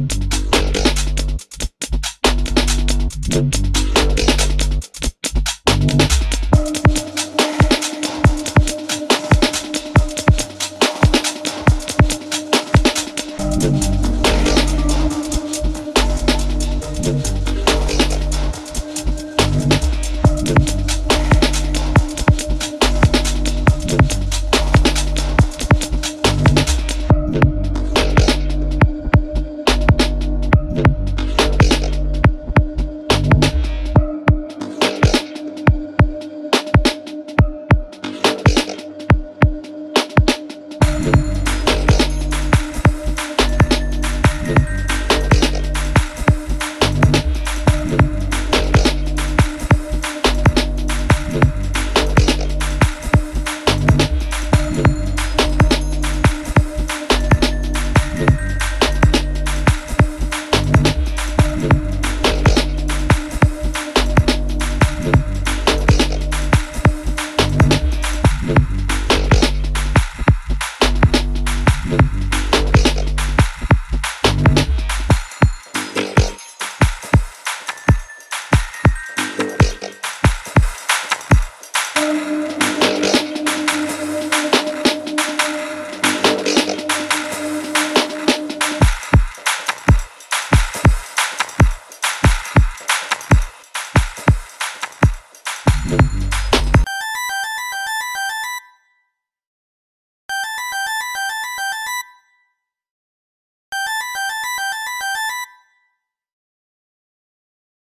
you.